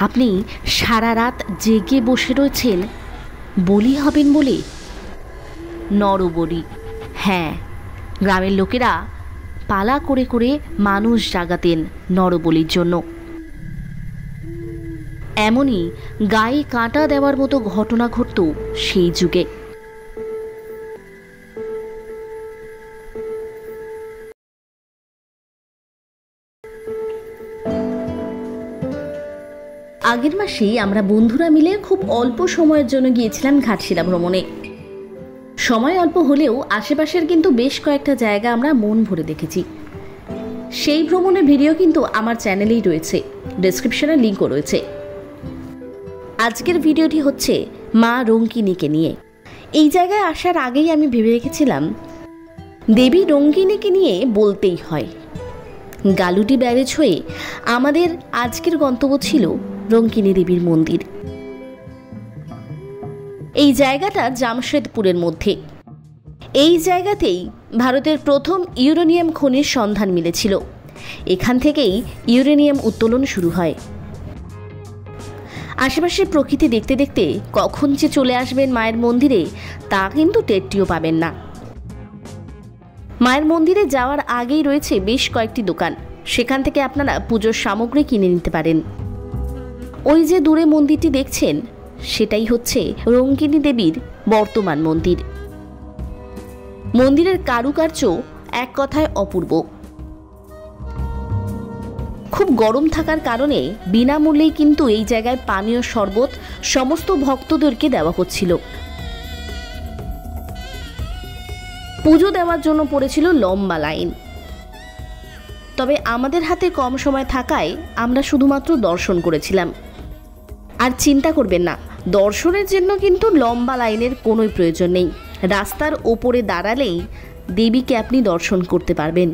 আপনি সারা রাত জেগে বসে রয়েছেন? বলি হবেন বলে? নরবলি। হ্যাঁ গ্রামের লোকেরা পালা করে করে মানুষ জাগাতেন নরবলির জন্য। এমনই গায়ে কাঁটা দেওয়ার মতো ঘটনা ঘটত সেই যুগে। আগের মাসেই আমরা বন্ধুরা মিলে খুব অল্প সময়ের জন্য গিয়েছিলাম ঘাটশিলা ভ্রমণে। সময় অল্প হলেও আশেপাশের কিন্তু বেশ কয়েকটা জায়গা আমরা মন ভরে দেখেছি। সেই ভ্রমণের ভিডিও কিন্তু আমার চ্যানেলেই রয়েছে ডেসক্রিপশনে লিঙ্কও রয়েছে। আজকের ভিডিওটি হচ্ছে মা রঙ্কিনীকে নিয়ে। এই জায়গায় আসার আগেই আমি ভেবে রেখেছিলাম, দেবী রঙ্কিনীকে নিয়ে বলতেই হয়। গালুটি ব্যারেজ হয়ে আমাদের আজকের গন্তব্য ছিল রঙ্কিনী দেবীর মন্দির। এই জায়গাটা জামশেদপুরের মধ্যে। এই জায়গাতেই ভারতের প্রথম ইউরেনিয়াম খনির সন্ধান মিলেছিল। এখান থেকেই ইউরেনিয়াম উত্তোলন শুরু হয়। আশেপাশের প্রকৃতি দেখতে দেখতে কখন যে চলে আসবেন মায়ের মন্দিরে, তা কিন্তু টেরটিও পাবেন না। মায়ের মন্দিরে যাওয়ার আগেই রয়েছে বেশ কয়েকটি দোকান। সেখান থেকে আপনারা পুজোর সামগ্রী কিনে নিতে পারেন। ওই যে দূরে মন্দিরটি দেখছেন, সেটাই হচ্ছে রঙ্গিনী দেবীর বর্তমান মন্দির। মন্দিরের কারুকার্য এক কথায় অপূর্ব। খুব গরম থাকার কারণে বিনামূল্যেই কিন্তু এই জায়গায় পানীয় শরবত সমস্ত ভক্তদেরকে দেওয়া হচ্ছিল। পুজো দেওয়ার জন্য পড়েছিল লম্বা লাইন। তবে আমাদের হাতে কম সময় থাকায় আমরা শুধুমাত্র দর্শন করেছিলাম। আর চিন্তা করবেন না। দর্শনের জন্য কিন্তু লম্বা লাইনের কোনোই প্রয়োজন নেই। রাস্তার ওপরে দাঁড়ালেই দেবীকে আপনি দর্শন করতে পারবেন।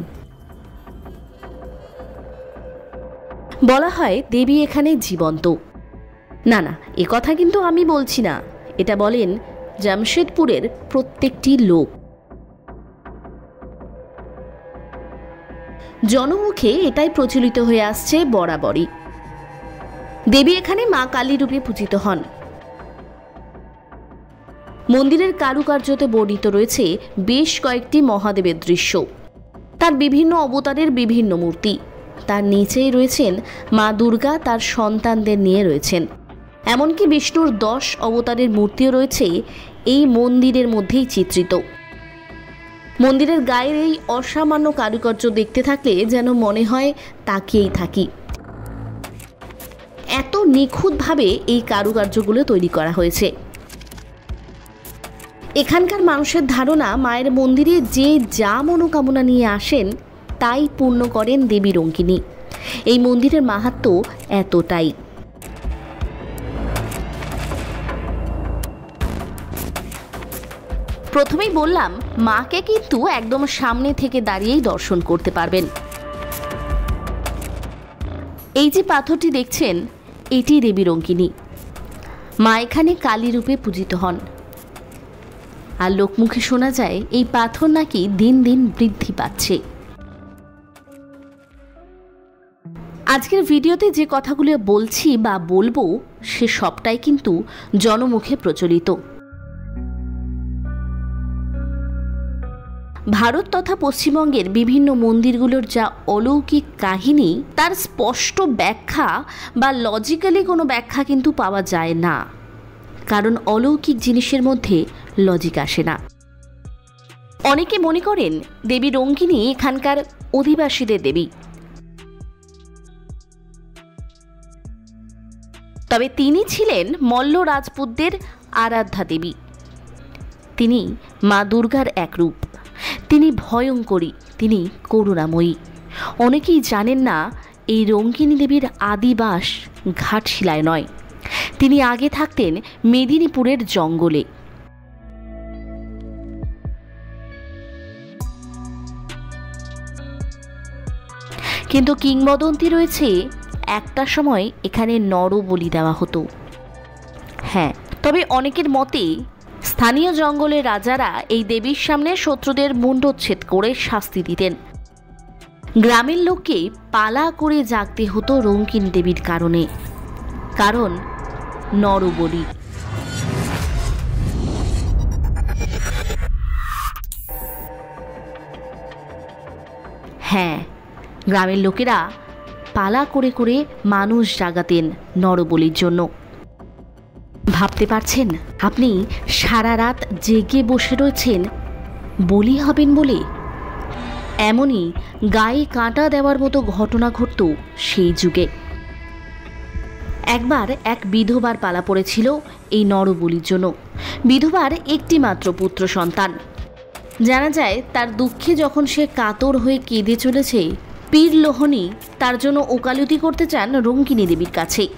বলা হয় দেবী এখানে জীবন্ত। না না, এ কথা কিন্তু আমি বলছি না। এটা বলেন জামশেদপুরের প্রত্যেকটি লোক। জনমুখে এটাই প্রচলিত হয়ে আসছে বরাবরই। দেবী এখানে মা কালী রূপে পূজিত হন। মন্দিরের কারুকার্যতে বর্ণিত রয়েছে বেশ কয়েকটি মহাদেবের দৃশ্য। তার বিভিন্ন অবতারের বিভিন্ন মূর্তি। তার নিচেই রয়েছেন মা দুর্গা, তার সন্তানদের নিয়ে রয়েছেন। এমনকি বিষ্ণুর দশ অবতারের মূর্তিও রয়েছে এই মন্দিরের মধ্যেই চিত্রিত। মন্দিরের গায়ের এই অসামান্য কারুকার্য দেখতে থাকলে যেন মনে হয় তাকিয়েই থাকি। এত নিখুঁতভাবে এই কারুকার্যগুলো তৈরি করা হয়েছে। এখানকার মানুষের ধারণা, মায়ের মন্দিরে যে যা মনোকামনা নিয়ে আসেন, তাই পূর্ণ করেন দেবী রঙ্কিনী এই মন্দিরের মাহাত্ম এতটাই। প্রথমেই বললাম, মাকে কিন্তু একদম সামনে থেকে দাঁড়িয়েই দর্শন করতে পারবেন। এই যে পাথরটি দেখছেন এটি দেবী রঙ্কিনী। মা এখানে কালী রূপে পূজিত হন। আর লোকমুখে শোনা যায়, এই পাথর নাকি দিন দিন বৃদ্ধি পাচ্ছে। আজকের ভিডিওতে যে কথাগুলো বলছি বা বলব, সে সবটাই কিন্তু জনমুখে প্রচলিত। ভারত তথা পশ্চিমবঙ্গের বিভিন্ন মন্দিরগুলোর যা অলৌকিক কাহিনী, তার স্পষ্ট ব্যাখ্যা বা লজিক্যালি কোনো ব্যাখ্যা কিন্তু পাওয়া যায় না। কারণ অলৌকিক জিনিসের মধ্যে লজিক আসে না। অনেকে মনে করেন দেবী রঙ্গিনী এখানকার অধিবাসীদের দেবী। তবে তিনি ছিলেন মল্ল রাজপুতদের আরাধ্যা দেবী। তিনি মা দুর্গার এক রূপ। তিনি ভয়ঙ্করী, তিনি করুণাময়ী। অনেকেই জানেন না, এই রঙ্গিনী দেবীর আদিবাস ঘাটশিলায় নয়। তিনি আগে থাকতেন মেদিনীপুরের জঙ্গলে। কিন্তু কিংবদন্তি রয়েছে একটা সময় এখানে নর বলি দেওয়া হতো। হ্যাঁ তবে অনেকের মতে স্থানীয় জঙ্গলের রাজারা এই দেবীর সামনে শত্রুদের মুন্ডচ্ছেদ করে শাস্তি দিতেন। গ্রামের লোককে পালা করে জাগতে হতো রঙ্কিন দেবীর কারণে। কারণ নরবলি। হ্যাঁ গ্রামের লোকেরা পালা করে করে মানুষ জাগাতেন নরবলির জন্য। ভাবতে পারছেন? আপনি সারা রাত জেগে বসে রয়েছেন। বলি হবেন বলে। এমনই গায়ে কাঁটা দেওয়ার মতো ঘটনা ঘটত সেই যুগে। একবার এক বিধবার পালা পড়েছিল এই নরবলির জন্য। বিধবার একটি মাত্র পুত্র সন্তান। জানা যায়, তার দুঃখে যখন সে কাতর হয়ে কেঁদে চলেছে পীর লোহনী তার জন্য ওকালতি করতে চান রঙ্কিনী দেবীর কাছে।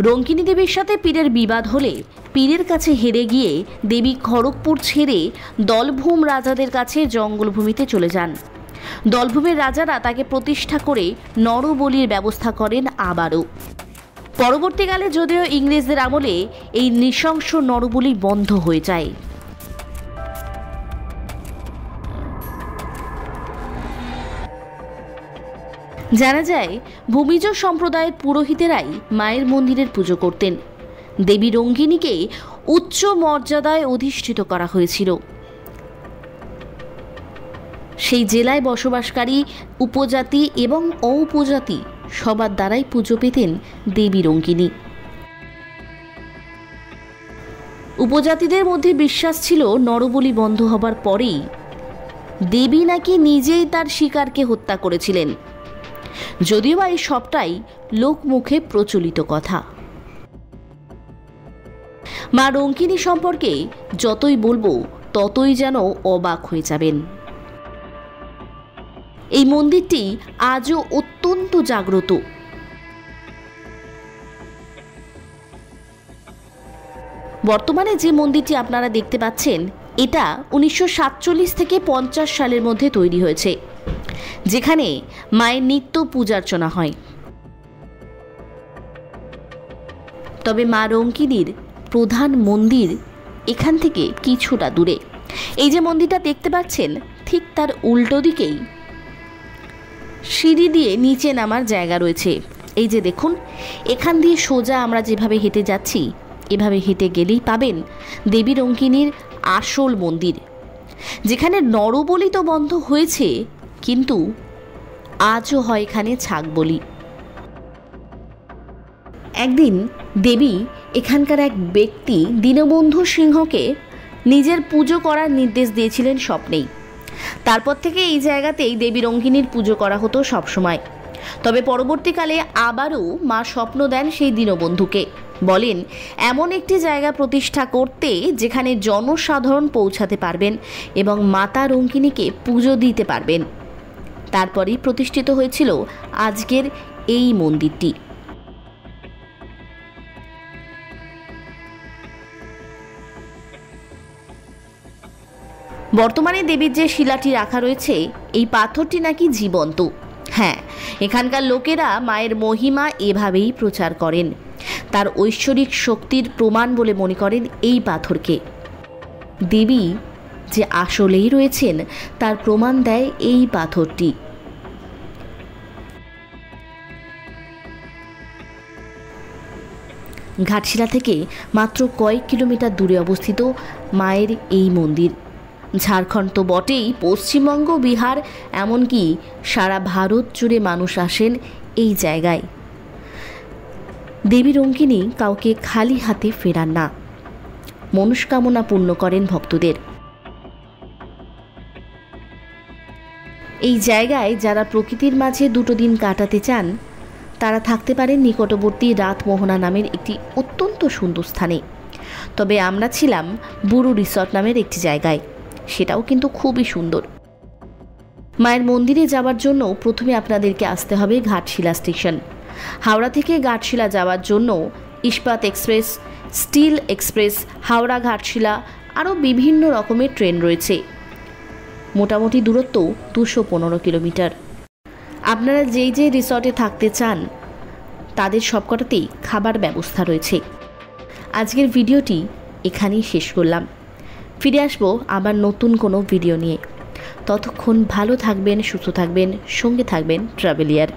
রঙ্কিনী দেবীর সাথে পীরের বিবাদ হলে পীরের কাছে হেরে গিয়ে দেবী খড়গপুর ছেড়ে দলভূম রাজাদের কাছে জঙ্গলভূমিতে চলে যান। দলভূমের রাজারা তাকে প্রতিষ্ঠা করে নরবলির ব্যবস্থা করেন আবারও। পরবর্তীকালে যদিও ইংরেজদের আমলে এই নৃশংস নরবলি বন্ধ হয়ে যায়। জানা যায়, ভূমিজ সম্প্রদায়ের পুরোহিতেরাই মায়ের মন্দিরের পুজো করতেন। দেবী রঙ্গিনীকে উচ্চ মর্যাদায় অধিষ্ঠিত করা হয়েছিল। সেই জেলায় বসবাসকারী উপজাতি এবং অউপজাতি সবার দ্বারাই পুজো পেতেন দেবী রঙ্গিনী উপজাতিদের মধ্যে বিশ্বাস ছিল নরবলি বন্ধ হবার পরেই দেবী নাকি নিজেই তার শিকারকে হত্যা করেছিলেন। যদিও বা এই সবটাই লোকমুখে প্রচলিত কথা। মা রঙ্কিনী সম্পর্কে যতই বলব, ততই যেন অবাক হয়ে যাবেন। এই মন্দিরটি আজও অত্যন্ত জাগ্রত। বর্তমানে যে মন্দিরটি আপনারা দেখতে পাচ্ছেন, এটা উনিশশো সাতচল্লিশ থেকে পঞ্চাশ সালের মধ্যে তৈরি হয়েছে। যেখানে মায়ের নিত্য পূজার্চনা হয়। তবে মা রঙ্কিনীর প্রধান মন্দির এখান থেকে কিছুটা দূরে। এই যে মন্দিরটা দেখতে পাচ্ছেন, ঠিক তার উল্টো দিকেই। সিঁড়ি দিয়ে নিচে নামার জায়গা রয়েছে। এই যে দেখুন, এখান দিয়ে সোজা আমরা যেভাবে হেঁটে যাচ্ছি, এভাবে হেঁটে গেলেই পাবেন দেবী রঙ্কিনীর আসল মন্দির। যেখানে নরবলি তো বন্ধ হয়েছে কিন্তু আজও হয় এখানে ছাগ বলি। একদিন দেবী এখানকার এক ব্যক্তি দীনবন্ধু সিংহকে নিজের পুজো করার নির্দেশ দিয়েছিলেন স্বপ্নেই। তারপর থেকে এই জায়গাতেই দেবী রঙ্গিনীর পুজো করা হতো সবসময়। তবে পরবর্তীকালে আবারও মা স্বপ্ন দেন সেই দীনবন্ধুকে। বলেন, এমন একটি জায়গা প্রতিষ্ঠা করতে যেখানে জনসাধারণ পৌঁছাতে পারবেন এবং মাতা রঙ্কিনীকে পুজো দিতে পারবেন। তারপরেই প্রতিষ্ঠিত হয়েছিল আজকের এই মন্দিরটি। বর্তমানে দেবীর যে শিলাটি রাখা রয়েছে, এই পাথরটি নাকি জীবন্ত। হ্যাঁ এখানকার লোকেরা মায়ের মহিমা এভাবেই প্রচার করেন। তার ঐশ্বরিক শক্তির প্রমাণ বলে মনে করেন এই পাথরকে। দেবী যে আসলেই রয়েছেন, তার প্রমাণ দেয় এই পাথরটি। ঘাটশিলা থেকে মাত্র কয়েক কিলোমিটার দূরে অবস্থিত মায়ের এই মন্দির। ঝাড়খণ্ড তো বটেই, পশ্চিমবঙ্গ, বিহার, এমনকি সারা ভারত জুড়ে মানুষ আসেন এই জায়গায়। দেবী রঙ্কিনী কাউকে খালি হাতে ফেরান না। মনস্কামনা পূর্ণ করেন ভক্তদের। এই জায়গায় যারা প্রকৃতির মাঝে দুটো দিন কাটাতে চান, তারা থাকতে পারেন নিকটবর্তী রাতমোহনা নামের একটি অত্যন্ত সুন্দর স্থানে। তবে আমরা ছিলাম বুরু রিসর্ট নামের একটি জায়গায়। সেটাও কিন্তু খুবই সুন্দর। মায়ের মন্দিরে যাওয়ার জন্য প্রথমে আপনাদেরকে আসতে হবে ঘাটশিলা স্টেশন। হাওড়া থেকে ঘাটশিলা যাওয়ার জন্য Ispat express, steel express, Howrah Ghatshila, আরও বিভিন্ন রকমের ট্রেন রয়েছে। মোটামুটি দূরত্ব দুশো পনেরো কিলোমিটার। আপনারা যেই যে রিসর্টে থাকতে চান, তাদের সবকটাতেই খাবার ব্যবস্থা রয়েছে। আজকের ভিডিওটি এখানেই শেষ করলাম। ফিরে আসব আবার নতুন কোনো ভিডিও নিয়ে। ততক্ষণ ভালো থাকবেন, সুস্থ থাকবেন, সঙ্গে থাকবেন ট্রাভেলিয়ার।